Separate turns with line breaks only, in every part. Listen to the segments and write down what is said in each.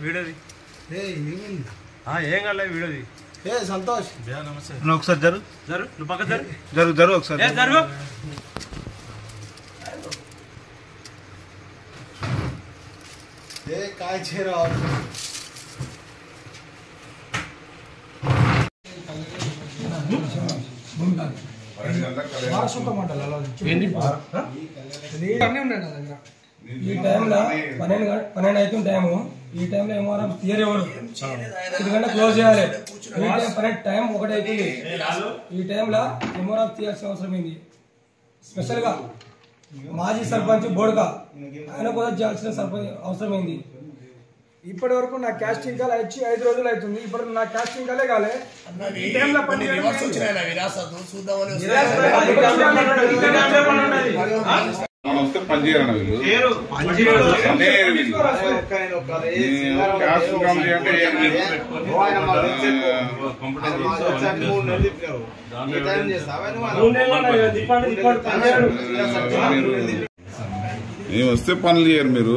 వీడియోది
ఏ ఏమైంది?
ఆ, ఏం కాలే వీడియోది
ఏ సంతోష్.
నువ్వు ఒకసారి జరు.
జరు నువ్వు పక్క జరు.
జరుగు జరుగు ఒకసారి
ఏ
చేరా
ఈ టైంలో పన్నెండు పన్నెండు అవుతుంది టైము. ఈ టైంలో ఏమో తీయరు ఎవరు? ఎందుకంటే క్లోజ్ చేయాలి. ఈ టైం టైం ఒకటి ఈ టైంలో ఏమో తీయాల్సిన అవసరం ఏంది? స్పెషల్గా మాజీ సర్పంచ్ బోడక ఆయన కూడా చేయాల్సిన సర్పంచ్ అవసరమైంది
ఇప్పటి వరకు నా కాస్టింగ్ కాల్ వచ్చి ఐదు రోజులు అవుతుంది. ఇప్పటి నా కాస్టింగ్ కాలే కాలే.
వస్తే పనులు చేయరు మీరు.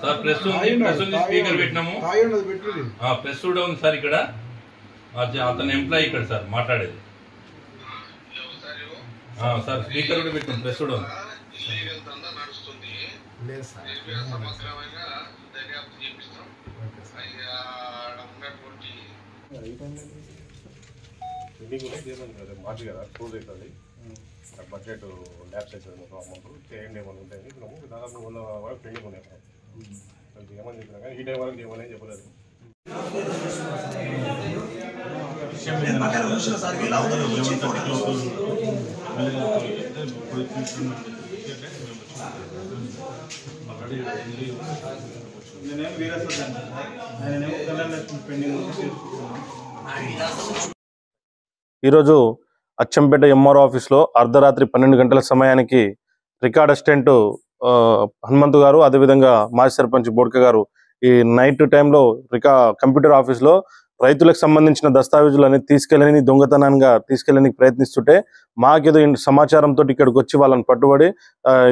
సార్ ప్రెస్ ఉంది ప్రెస్ ఉంది స్పీకర్ పెట్టినాము. ప్రెస్ కూడా ఉంది సార్ ఇక్కడ. అతని ఎంప్లాయీ ఇక్కడ సార్ మాట్లాడేది. ఆ, సార్ స్పీకర్ కూడా పెట్టినాం ప్రెస్ కూడా ఉంది.
లేదు సార్.
చేయండి కదా మార్చి కదా క్లోజ్ అవుతుంది. బడ్జెట్ ల్యాబ్స్ అవుతుంది మొత్తం అమౌంట్ చేయండి ఏమైనా ఉంటాయి ఇప్పుడు దాదాపు వంద వరకు పెండింగ్ ఉన్నాయి అది ఏమని చెప్పినా కానీ ఈ టైం వరకు ఏమని చెప్పలేదు.
నేనేం వీరసోదండి ఆయనేమో కళ్యాణ పెండింగ్
ఈరోజు అచ్చంపేట ఎంఆర్ఓ ఆఫీస్లో అర్ధరాత్రి పన్నెండు గంటల సమయానికి రికార్డ్ అసిస్టెంట్ హనుమంతు గారు అదేవిధంగా మాజీ సర్పంచ్ బోడ్క గారు ఈ నైట్ టైంలో రికా కంప్యూటర్ ఆఫీస్లో రైతులకు సంబంధించిన దస్తావేజులు అనేది తీసుకెళ్ళని దొంగతనంగా తీసుకెళ్ళడానికి ప్రయత్నిస్తుంటే మాకేదో ఏదో సమాచారంతో ఇక్కడికి వచ్చి వాళ్ళని పట్టుబడి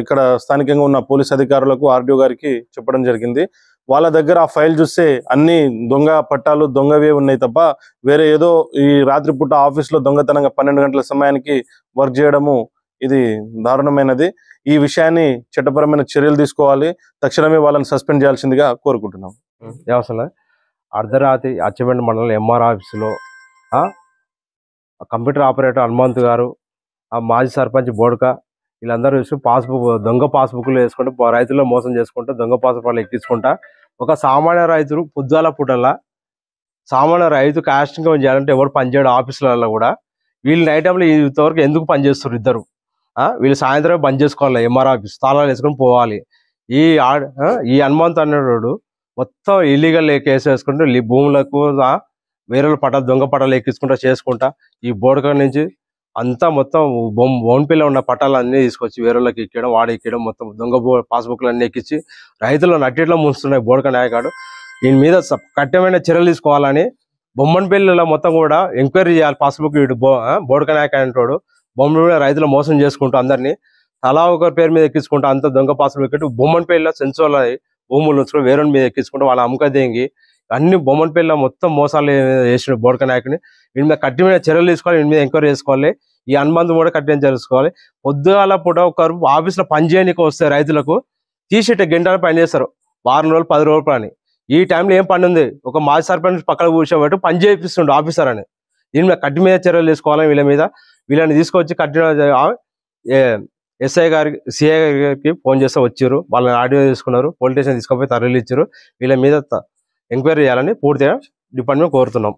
ఇక్కడ స్థానికంగా ఉన్న పోలీస్ అధికారులకు ఆర్డీఓ గారికి చెప్పడం జరిగింది. వాళ్ళ దగ్గర ఆ ఫైల్ చూస్తే అన్ని దొంగ పట్టాలు దొంగవే ఉన్నాయి తప్ప వేరే ఏదో ఈ రాత్రిపూట ఆఫీస్లో దొంగతనంగా పన్నెండు గంటల సమయానికి వర్క్ చేయడము ఇది దారుణమైనది. ఈ విషయాన్ని చట్టపరమైన చర్యలు తీసుకోవాలి. తక్షణమే వాళ్ళని సస్పెండ్ చేయాల్సిందిగా కోరుకుంటున్నాం.
వ్యవసాయ అర్ధరాత్రి అచ్చమెంట్ మండలం ఎంఆర్ ఆఫీసులో ఆ కంప్యూటర్ ఆపరేటర్ హనుమంత్ గారు ఆ మాజీ సర్పంచ్ బోడక వీళ్ళందరూ చూసి పాస్బుక్ దొంగ పాస్బుక్లు వేసుకుంటూ రైతుల్లో మోసం చేసుకుంటూ దొంగ పాస్బుక్లు ఎక్కించుకుంటా ఒక సామాన్య రైతులు పొద్దుగాల పూటల్లా సామాన్య రైతు కాస్టింగ్ చేయాలంటే ఎవరు పనిచేయడం ఆఫీసులలో కూడా. వీళ్ళు నైట్ టైంలో ఇంతవరకు ఎందుకు పనిచేస్తారు ఇద్దరు? ఆ, వీళ్ళు సాయంత్రం బంద్ చేసుకోవాలి ఎంఆర్ ఆఫీస్ తాళాలు వేసుకొని పోవాలి. ఈ ఆ, ఈ హనుమంత్ అనేవాడు మొత్తం ఇల్లీగల్ కేసు వేసుకుంటూ భూములకు వేరే వాళ్ళ దొంగ పటాలు ఎక్కించుకుంటా చేసుకుంటా ఈ బోడక నుంచి అంతా మొత్తం బొమ్ బొంపిలో ఉన్న పట్టాలు అన్ని తీసుకొచ్చి వేరే వాళ్ళకి ఎక్కడం వాడు ఎక్కడం మొత్తం దొంగ బో పాస్బుక్లు అన్ని ఎక్కించి రైతులు నట్టిట్లో ముంచుతున్నాయి బోడక నాయకుడు. దీని మీద కఠినమైన చర్యలు తీసుకోవాలని బొమ్మన్పల్లిలో మొత్తం కూడా ఎంక్వైరీ చేయాలి పాస్బుక్ వీడు బో ఆ, బోడక నాయక అంటాడు. బొమ్మల రైతులు మోసం చేసుకుంటూ అందరినీ తలా ఒకరి పేరు మీద ఎక్కించుకుంటూ అంత దొంగ పాసులు పెట్టి బొమ్మన్పల్లిలో సెన్సోల భూములు ఉంచుకుని వేరే మీద ఎక్కించుకుంటే వాళ్ళ అమ్మక దేంగి అన్ని బొమ్మన్పల్లిలో మొత్తం మోసాలు చేసిన బోడక నాయకుని. వీడి మీద కఠినమైన చర్యలు తీసుకోవాలి వీడి మీద ఎంక్వైరీ చేసుకోవాలి ఈ అనుబంధం కూడా కట్టిన చేసుకోవాలి పొద్దుగాల పూట ఒకరు ఆఫీస్లో పనిచేయడానికి వస్తే రైతులకు తీసేట గంటలు పని చేస్తారు. వారం రోజులు పది రోజులు పని. ఈ టైంలో ఏం పని ఉంది? ఒక మాజీ సర్పంచ్ పక్కన కూర్చోబెట్టి పని చేయిస్తుండే ఆఫీసర్ అని. దీని మీద కట్టి మీద చర్యలు తీసుకోవాలి వీళ్ళ మీద. వీళ్ళని తీసుకొచ్చి కఠిన ఏ- ఎస్ఐ గారికి సిఐ గారికి ఫోన్ చేస్తే వచ్చారు వాళ్ళని ఆడియో తీసుకున్నారు. పోలీస్ స్టేషన్ తీసుకుపోయి తరలి ఇచ్చారు వీళ్ళ మీద త- ఎంక్వైరీ చేయాలని పూర్తిగా డిపార్ట్మెంట్ కోరుతున్నాం.